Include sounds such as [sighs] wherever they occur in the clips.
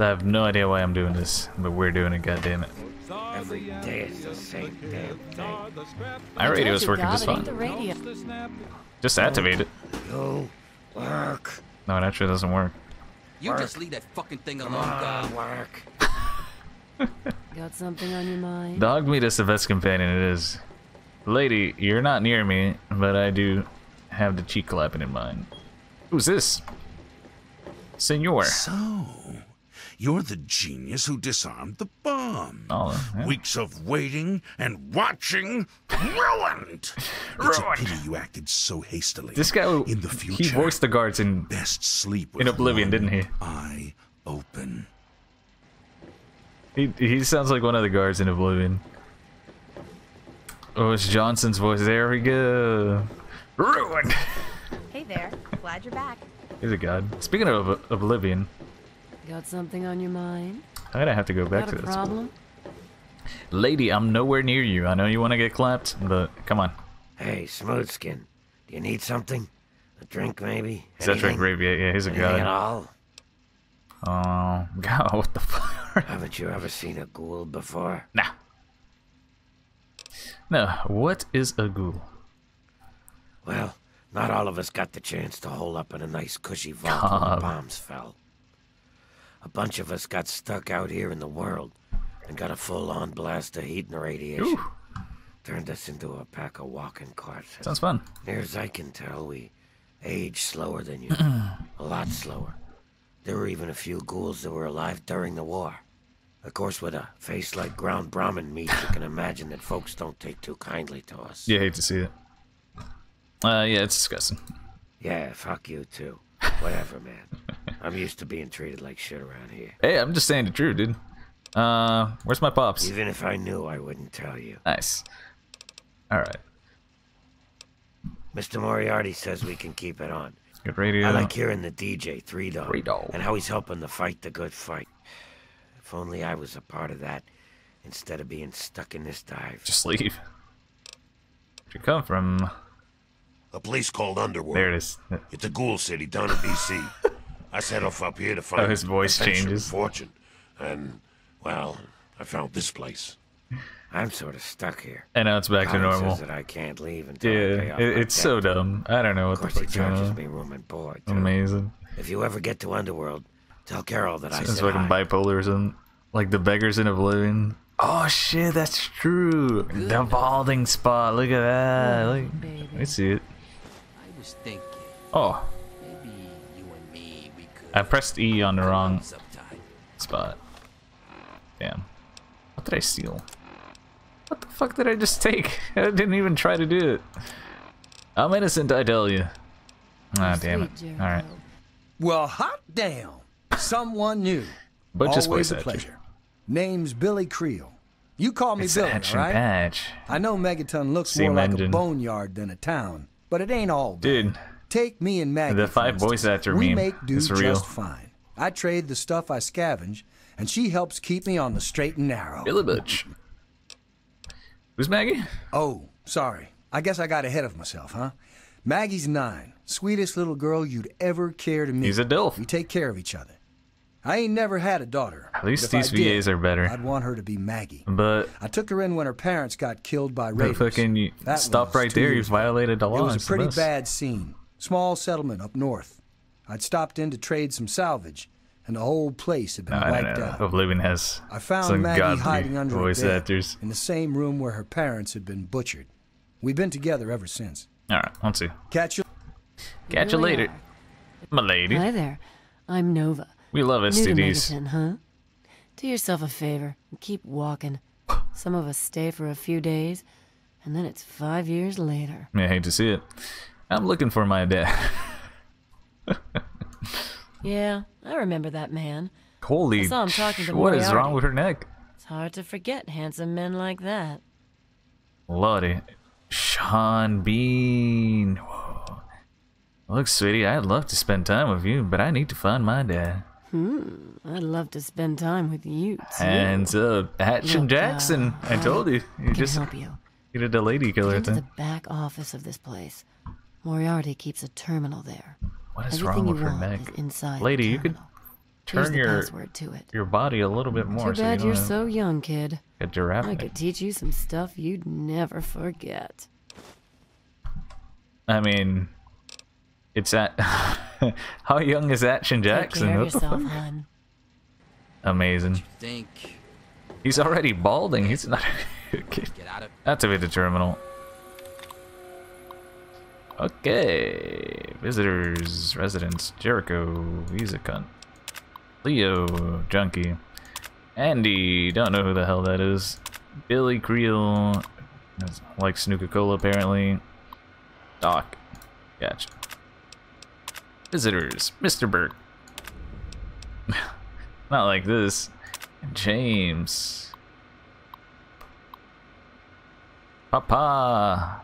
I have no idea why I'm doing this, but we're doing it, goddammit. Every day it's the same damn thing. My radio's working just fine. the radio. Just activate it. Go work. No, it actually doesn't work. You just leave that fucking thing alone, Come God. work. [laughs] Got something on your mind? Dogmeat is the best companion it is. Lady, you're not near me, but I do have the cheek clapping in mind. Who's this? Senor. So, you're the genius who disarmed the bomb. Oh, yeah. Weeks of waiting and watching ruined. [laughs] It's a pity you acted so hastily. This guy, in the future, he voiced the guards in. best sleep in Oblivion, one didn't he? Eye open. He, he sounds like one of the guards in Oblivion. Oh, it's Johnson's voice. There we go. Ruined. Hey there. Glad you're back. He's a god. Speaking of Oblivion, Got something on your mind? I'm gonna have to go back Got to a this. problem? Lady, I'm nowhere near you. I know you want to get clapped, but come on. Hey, smooth skin. Do you need something? A drink, maybe? Cedric Anything? Rabe, yeah, yeah, he's a Anything at god. all? Oh, [laughs] God, what the fuck? Haven't you ever seen a ghoul before? nah. No, what is a ghoul? Well, not all of us got the chance to hole up in a nice cushy vault when the bombs fell. A bunch of us got stuck out here in the world and got a full-on blast of heat and radiation. Ooh, Turned us into a pack of walking corpses. sounds fun. Near as I can tell, we age slower than you. [clears throat] a lot slower. There were even a few ghouls that were alive during the war. Of course, with a face like ground Brahmin meat, you can imagine that folks don't take too kindly to us. Yeah, hate to see it. Uh, yeah, it's disgusting. Yeah, fuck you too. Whatever, man. [laughs] I'm used to being treated like shit around here. Hey, I'm just saying the truth, dude. Uh, where's my pops? Even if I knew, I wouldn't tell you. Nice. All right, Mr. Moriarty says we can keep it on. good radio. I like hearing the DJ, Three Dog, Three Dog. and how he's helping to fight the good fight. If only I was a part of that, instead of being stuck in this dive. Just leave. Where'd you come from? A place called Underworld. There it is. It's a ghoul city down in D.C. [laughs] I set off up here to find Oh, his voice adventure and changes. fortune, and well, I found this place. I'm sort of stuck here. And now it's back to normal. says that I can't leave until I Yeah, pay it, my it's so dumb. I don't know Of what the course, he fuck's going charges on. me room and board. Too. Amazing. If you ever get to Underworld, tell Carol that I It's said fucking hi. bipolar or something. Like the beggars in Oblivion. Oh shit, that's true. The balding spot. Look at that. Look. baby. I see it. I was thinking, Oh, I pressed E on the wrong spot. Damn. What did I steal? What the fuck did I just take? [laughs] I didn't even try to do it. I'm innocent, I tell you. Ah, damn it. Alright. Well, hot damn. Someone new. But just Always voice a actor. pleasure. Name's Billy Creel. You call me It's Billy, all action right? patch. I know Megaton looks Steam more like engine. a boneyard than a town, but it ain't all. bad. Dude, Take me and Maggie. The for five voice instance. actor we meme make do is just real. fine. I trade the stuff I scavenge, and she helps keep me on the straight and narrow. Billy Butch. Who's Maggie? Oh, sorry. I guess I got ahead of myself, huh? Maggie's nine. Sweetest little girl you'd ever care to meet. He's a DILF. We take care of each other. I ain't never had a daughter. At least these I did, VAs are better. I'd want her to be Maggie. But I took her in when her parents got killed by but raiders. fucking you, That stop right there. You violated the law. It was a pretty bad scene. Small settlement up north. I'd stopped in to trade some salvage, and the whole place had been No, no, wiped no, out. no. Oblivion has I found some Maggie godly hiding under voice a bed actors. in the same room where her parents had been butchered. We've been together ever since. All right, let's see. Catch you. Catch Here you we later, are. my lady. Hi there. I'm Nova. We love New to STDs. Megaton, huh? Do yourself a favor and keep walking. Some of us stay for a few days, and then it's five years later. Yeah, I hate to see it. I'm looking for my dad. Yeah, I remember that man. Holy, I saw him talking to sh- what is Moriarty. wrong with her neck? It's hard to forget handsome men like that. Lordy. Sean Bean. Whoa. Look, sweetie, I'd love to spend time with you, but I need to find my dad. Hmm, I'd love to spend time with you, too. Hands up. Hatchin Look, Jackson. uh, I told you. You just you. did a lady killer into the back office of this place. Moriarty keeps a terminal there. What is Everything wrong you with her neck? inside Lady, you could turn your password to it. your body a little bit more. Too so bad you you're so young, kid. a giraffe. I could teach you some stuff you'd never forget. I mean, it's at [laughs] how young is Action Take Jackson? care of What the yourself, fuck? hon. Amazing. Think. He's already balding. He's not a [laughs] kid. Get out of. Activate the terminal. Okay. Visitors, residents, Jericho, he's a cunt. Leo, junkie. Andy, don't know who the hell that is. Billy Creel, likes Snooka Cola apparently. Doc, gotcha. Visitors, Mr. Burke. [laughs] Not like this. James. Papa.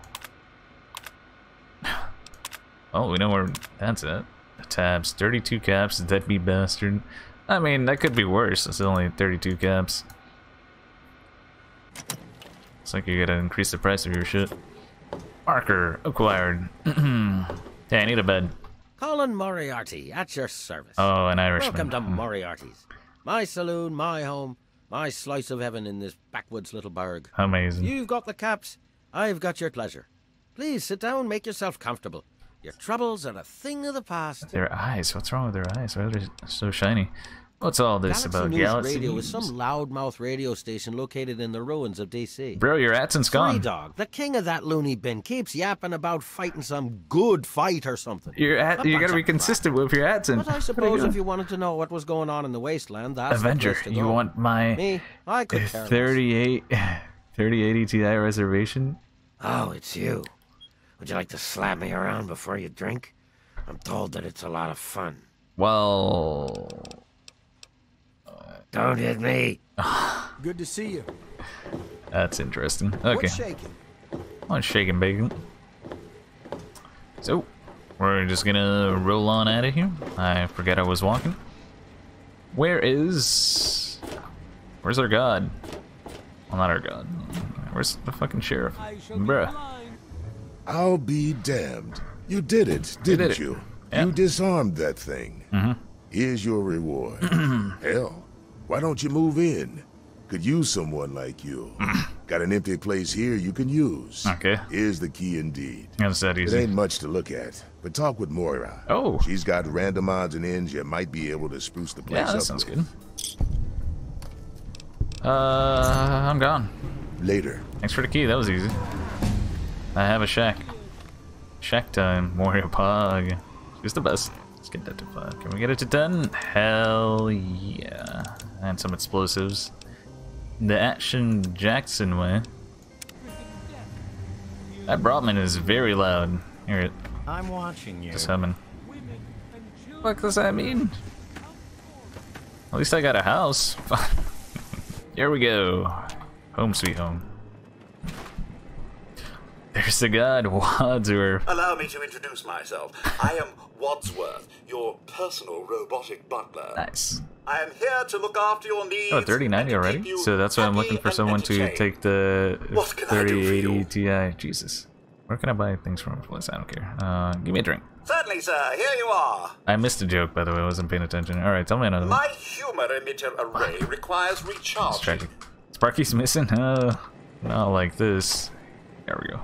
Oh, we know where that's at. Tabs, 32 caps, deadbeat bastard. I mean, that could be worse. It's only 32 caps. It's like you gotta increase the price of your shit. Marker acquired. [clears throat] yeah, I need a bed. Colin Moriarty, at your service. Oh, an Irishman. Welcome to hmm. Moriarty's. My saloon, my home, my slice of heaven in this backwoods little burg. Amazing. You've got the caps, I've got your pleasure. Please sit down, make yourself comfortable. Your troubles are a thing of the past. Their eyes. What's wrong with their eyes? Why are they so shiny? What's all this Galaxy about News Galaxy Radio is some loudmouth radio station located in the ruins of DC. Bro, your Free gone. Free Dog, the king of that loony bin, keeps yapping about fighting some good fight or something. Your at, you gotta be of crap. consistent with your accent. But I suppose doing? if you wanted to know what was going on in the wasteland, that's Avenger, the place to you want my Me, I could care less. 38, [laughs] 3080 Ti reservation? Oh, it's you. Would you like to slap me around before you drink? I'm told that it's a lot of fun. Well, Don't hit me. [sighs] Good to see you. that's interesting. Okay, What's shaking? on shaking bacon. So, we're just gonna roll on out of here. I forget I was walking. Where is? Where's our god? Well, not our god. Where's the fucking sheriff? Bruh. I'll be damned. You did it, didn't it. you? Yeah. You disarmed that thing. Mm-hmm. Here's your reward. [clears throat] Hell, why don't you move in? Could use someone like you. [clears throat] Got an empty place here you can use. Okay. Here's the key indeed. That's that easy. It ain't much to look at, but talk with Moira. Oh. She's got random odds and ends you might be able to spruce the place Yeah, that up sounds with. good. Uh, I'm gone. Later. Thanks for the key, that was easy. I have a shack. Shack time, Warrior Pog. Who's the best? Let's get that to 5. Can we get it to 10? Hell yeah. And some explosives. The Action Jackson way. That Brahmin is very loud. Hear it. I'm watching you. Just humming. What does that mean? At least I got a house. [laughs] Here we go. Home sweet home. There's the god, Wadsworth. Allow me to introduce myself. I am Wadsworth, your personal robotic butler. Nice. I am here to look after your needs. Oh, 3090 and already? So that's why I'm looking for someone to take the What can I do for 3080 you? Ti. Jesus. Where can I buy things from? Plus, I don't care. Uh, give me a drink. Certainly, sir. Here you are. I missed a joke, by the way. I wasn't paying attention. Alright, tell me another one. My humor emitter array requires recharging. Sparky's missing? Uh, not like this. There we go.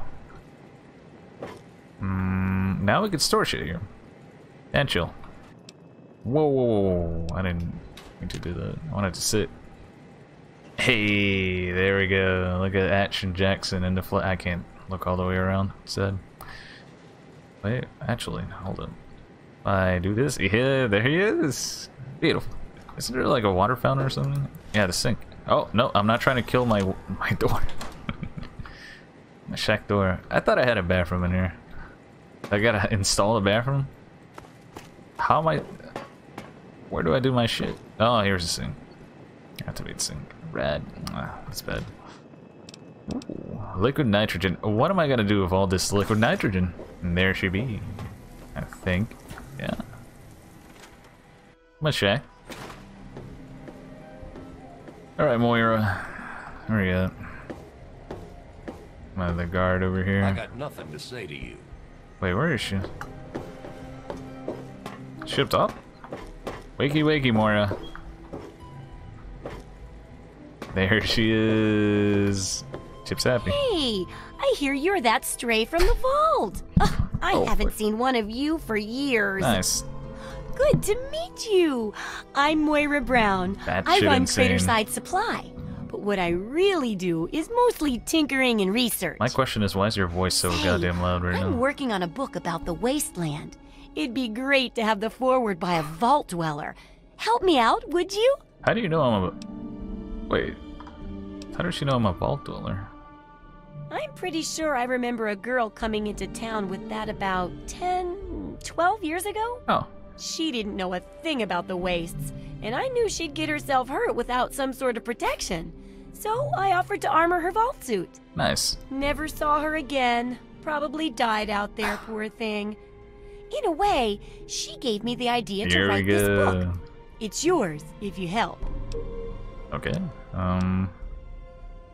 Mm, now we can store shit here. And chill. Whoa, whoa, whoa. I didn't mean to do that. I wanted to sit. Hey, there we go. Look at Action Jackson in the flat. I can't look all the way around. Said. Wait, actually, hold on. I do this. Yeah, there he is. Beautiful. Isn't there like a water fountain or something? Yeah, the sink. Oh no, I'm not trying to kill my [laughs] my door. [laughs] my shack door. I thought I had a bathroom in here. I gotta [laughs] install a bathroom. How am I? Where do I do my shit? Oh, here's the sink. Activate sink. Rad. Ah, that's bad. Ooh, liquid nitrogen. What am I gonna do with all this liquid nitrogen? And there she be. I think. Yeah. My shack. Alright, Moira. Where you at? My the guard over here. I got nothing to say to you. Wait, where is she? Shipped up? Wakey, wakey, Moira. There she is. Chip's happy. Hey, I hear you're that stray from the vault. I Oh, haven't boy. seen one of you for years. Nice. Good to meet you. I'm Moira Brown. That I run insane. Craterside Supply. What I really do is mostly tinkering and research. My question is, why is your voice so goddamn loud right now? I'm working on a book about the wasteland. It'd be great to have the forward by a vault dweller. Help me out, would you? How do you know I'm a... Wait. How does she know I'm a vault dweller? I'm pretty sure I remember a girl coming into town with that about 10, 12 years ago. Oh. She didn't know a thing about the wastes, and I knew she'd get herself hurt without some sort of protection. So I offered to armor her vault suit. Nice. Never saw her again. Probably died out there, [sighs] poor thing. In a way, she gave me the idea to Here we write this book. It's yours if you help. Okay. Um...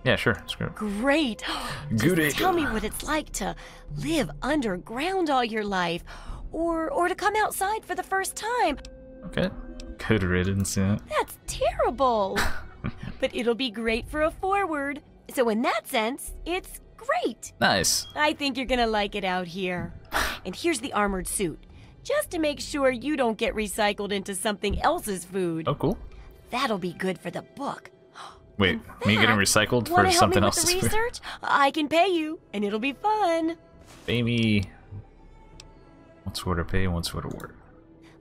Yeah, sure. Screw it. Great. [gasps] Good tell me what it's like to live underground all your life, or or to come outside for the first time. Okay. Good riddance, yeah. That's terrible. [laughs] [laughs] but it'll be great for a forward. So in that sense, it's great. Nice. I think you're gonna like it out here. And here's the armored suit, just to make sure you don't get recycled into something else's food. Oh, cool. That'll be good for the book. [gasps] Wait, me getting recycled for something me else? the research? I can pay you, and it'll be fun. Baby. One sort of pay, one sort of work.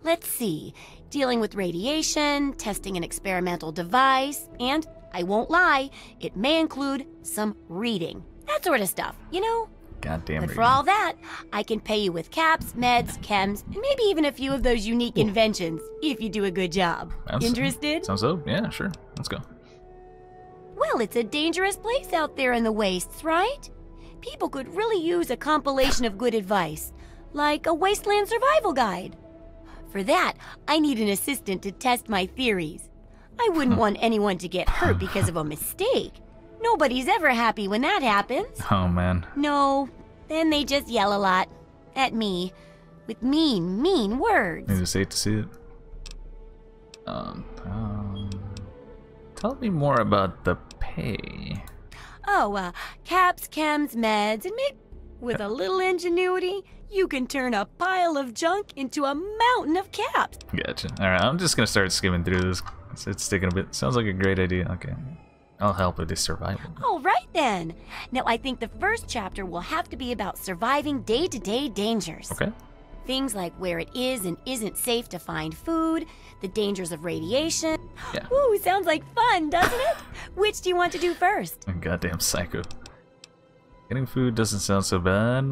Let's see. Dealing with radiation, testing an experimental device, and I won't lie, it may include some reading. That sort of stuff, you know? Goddamn But reading. for all that, I can pay you with caps, meds, chems, and maybe even a few of those unique inventions if you do a good job. Sounds- Interested? Sounds dope. Yeah, sure. Let's go. Well, it's a dangerous place out there in the wastes, right? People could really use a compilation of good advice, like a wasteland survival guide. For that, I need an assistant to test my theories. I wouldn't want anyone to get hurt because of a mistake. Nobody's ever happy when that happens. Oh, man. No, then they just yell a lot. At me. With mean, mean words. I just hate to see it. Um, um, tell me more about the pay. Oh, uh, caps, chems, meds, and maybe with a little ingenuity, you can turn a pile of junk into a mountain of caps. Gotcha. All right, I'm just gonna start skimming through this. It's, taking a bit. Sounds like a great idea. Okay, I'll help with the survival. All right then. Now I think the first chapter will have to be about surviving day-to-day dangers. Okay. Things like where it is and isn't safe to find food, the dangers of radiation. Yeah. Ooh, sounds like fun, doesn't it? Which do you want to do first? Goddamn psycho. Getting food doesn't sound so bad.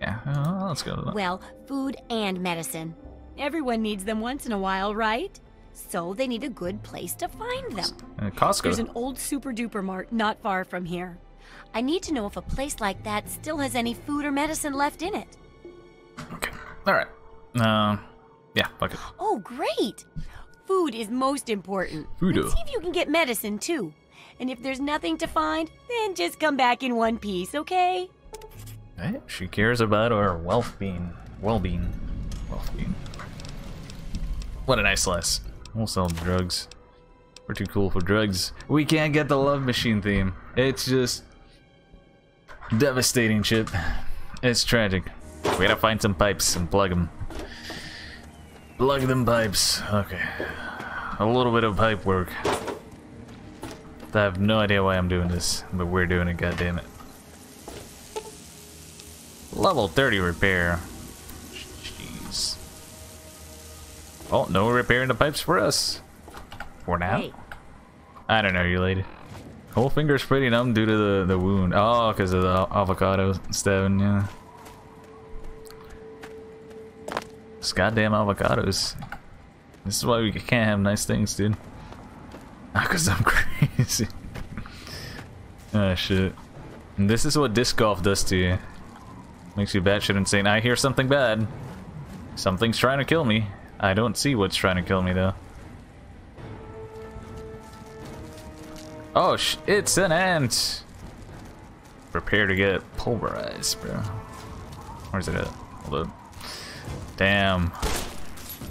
Yeah, uh, let's go. with that. Well, food and medicine. Everyone needs them once in a while, right? So they need a good place to find them. Uh, Costco. There's an old super duper mart not far from here. I need to know if a place like that still has any food or medicine left in it. Okay. All right. Um, yeah, fuck it. Oh, great! Food is most important. Foodo. Let's see if you can get medicine too. And if there's nothing to find, then just come back in one piece, okay? Hey, she cares about our wealth being, well-being, wealth being. What a nice slice. We'll sell drugs. We're too cool for drugs. We can't get the love machine theme. It's just devastating, Chip. It's tragic. We gotta find some pipes and plug them. Plug them pipes. Okay. A little bit of pipe work. I have no idea why I'm doing this, but we're doing it, goddammit. Level 30 repair. Jeez. Oh, no repairing the pipes for us. For now. Hey. I don't know, you lady. Whole finger's pretty numb due to the, the wound. Oh, because of the avocado stabbing, yeah. These goddamn avocados. This is why we can't have nice things, dude. Not because I'm [laughs] crazy. Oh, [laughs] shit. And this is what disc golf does to you. Makes you batshit insane. I hear something bad. Something's trying to kill me. I don't see what's trying to kill me, though. Oh, sh it's an ant! Prepare to get pulverized, bro. Where's it at? Hold up. Damn.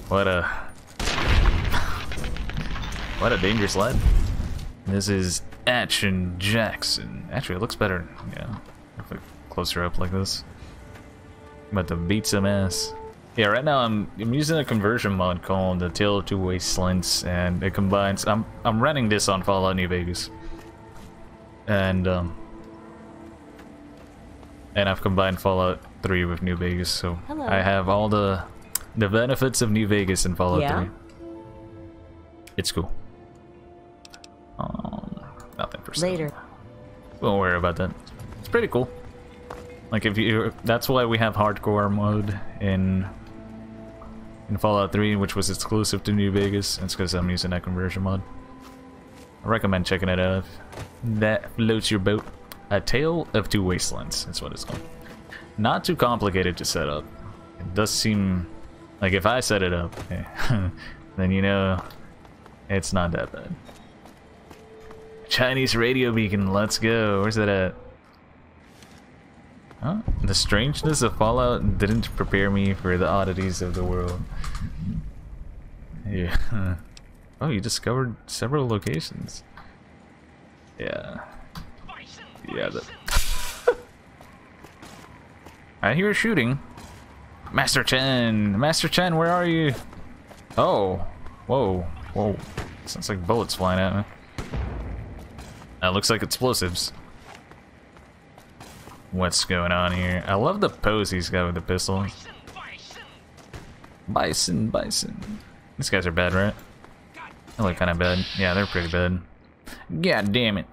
What a... [laughs] What a dangerous lad. This is Action Jackson. Actually, it looks better, yeah, if it closer up like this. I'm about to beat some ass. Yeah, right now I'm, I'm using a conversion mod called the Tale of Two Wastelands, and it combines. I'm I'm running this on Fallout New Vegas, and um, and I've combined Fallout 3 with New Vegas, so Hello. I have all the the benefits of New Vegas in Fallout Yeah? 3. It's cool. Nothing for Later. sale. Don't worry about that. It's pretty cool. Like if you, that's why we have hardcore mode in in Fallout 3, which was exclusive to New Vegas. It's because I'm using that conversion mod. I recommend checking it out. That floats your boat. A Tale of Two Wastelands. That's what it's called. Not too complicated to set up. It does seem like if I set it up, [laughs] then you know it's not that bad. Chinese radio beacon, let's go. Where's that at? Huh? The strangeness of Fallout didn't prepare me for the oddities of the world. Yeah. [laughs] Oh, you discovered several locations. Yeah. Yeah. [laughs] I hear shooting. Master Chen! Master Chen, where are you? Oh. Whoa. Whoa. Sounds like bullets flying at me. That looks like explosives. What's going on here? I love the pose he's got with the pistol. Bison, bison. These guys are bad, right? They look kind of bad. Yeah, they're pretty bad. God damn it.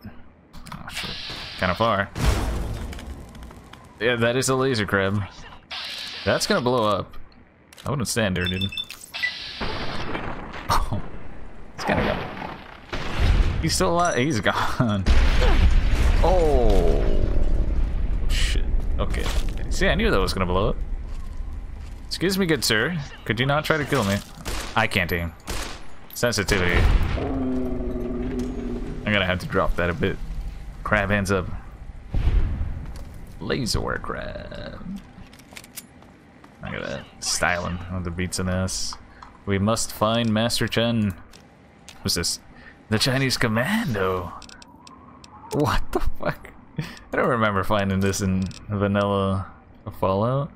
Oh, shit. Kind of far. Yeah, that is a laser crab. That's gonna blow up. I wouldn't stand there, dude. Oh. He's kind of gone. He's still alive. He's gone. [laughs] Oh. Shit. Okay. See, I knew that was gonna blow up. Excuse me, good sir. Could you not try to kill me? I can't aim. Sensitivity. I'm gonna have to drop that a bit. Crab hands up. Laserware crab. Look at that. Styling on the beats in this. We must find Master Chen. What's this? The Chinese Commando. What the fuck? I don't remember finding this in vanilla Fallout.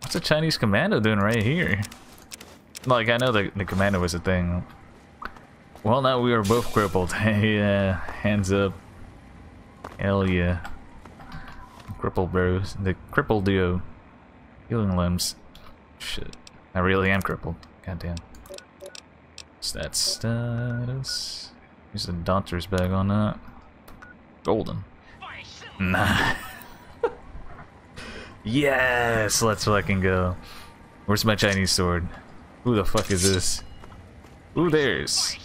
What's a Chinese Commando doing right here? Like, I know the, the Commando was a thing. Well, now we are both crippled. [laughs] hands up. Hell yeah. Crippled bros. The crippled duo. Healing limbs. Shit. I really am crippled. Goddamn. Stat status. Use the doctor's bag on that. Golden. Nah. [laughs] yes, let's fucking go. Where's my Chinese sword? Who the fuck is this? Ooh, there's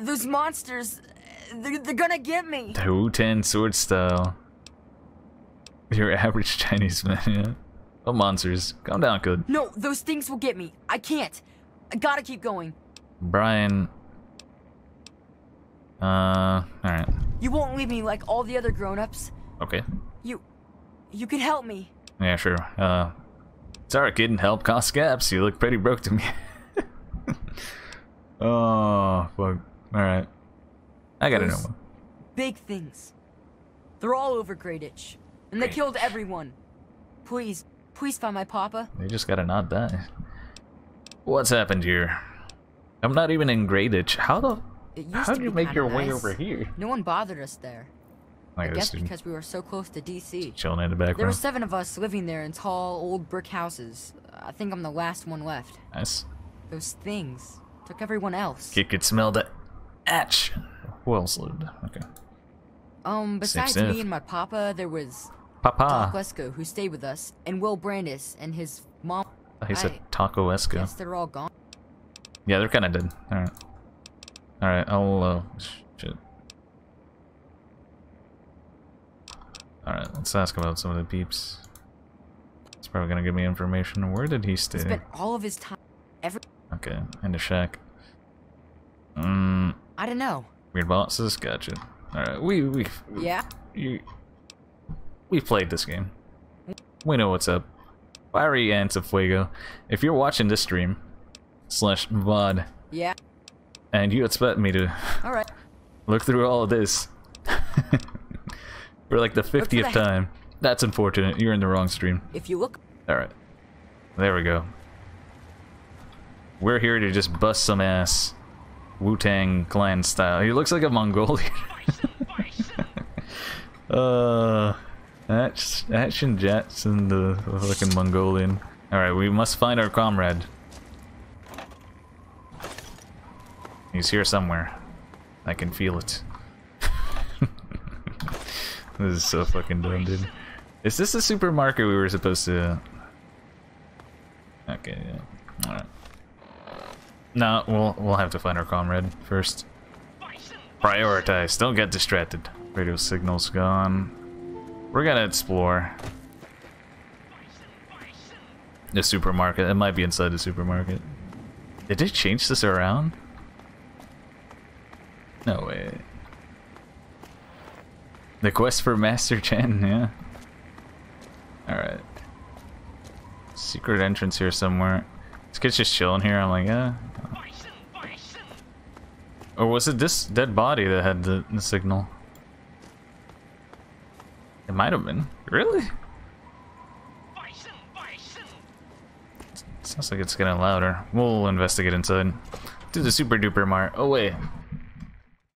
Those monsters, they're, they're gonna get me. the Wu-Tang sword style. Your average Chinese man, yeah. Oh, monsters. Calm down, good. No, those things will get me. I can't. I gotta keep going. Brian. Uh, alright. You won't leave me like all the other grown-ups. Okay. You, you can help me. Yeah, sure. Uh, it's alright, kid. Help cost gaps. You look pretty broke to me. [laughs] oh, fuck. Alright. I gotta Those know. Big things. They're all over Greyditch, and they killed everyone. Please, please find my papa. They just gotta not die. What's happened here? I'm not even in Greyditch. How the... How did you make your way over here? No one bothered us there. I guess dude. because we were so close to DC. Chilling in the background. There were seven of us living there in tall, old brick houses. I think I'm the last one left. Nice. Those things took everyone else. Kid could smell the atch. Who else lived? Okay. Um, besides me and my papa, there was Papa. Doc Lesko, who stayed with us, and Will Brandis and his mom. He said I Taco Esco. guess they're all gone. Yeah, they're kind of dead. Alright. Alright, I'll, uh, shit. Alright, let's ask about some of the peeps. It's probably gonna give me information. Where did he stay? He spent all of his time. Every. Okay, in the shack. Mm, I don't know. weird bosses? Gotcha. Alright, we, we, Yeah. you, we've played this game. We know what's up. Fiery Ants of Fuego. If you're watching this stream, slash VOD, Yeah. And you expect me to All right. look through all of this. [laughs] For like the 50th the- time. That's unfortunate. You're in the wrong stream. If you look, Alright. There we go. We're here to just bust some ass. Wu-Tang clan style. He looks like a Mongolian. [laughs] uh, Action Jackson, the fucking Mongolian. Alright, we must find our comrade. He's here somewhere. I can feel it. [laughs] this is so fucking dumb, dude. Is this the supermarket we were supposed to... Okay, yeah. Alright. No, we'll, we'll have to find our comrade first. Prioritize. Don't get distracted. Radio signal's gone. We're gonna explore. The supermarket. It might be inside the supermarket. Did they change this around? No way. The quest for Master [laughs] Chen, yeah. Alright. Secret entrance here somewhere. This kid's just chilling here, I'm like, yeah. Or was it this dead body that had the, the signal? It might have been. Really? Sounds like it's getting louder. We'll investigate inside. Do the super duper mart. Oh wait,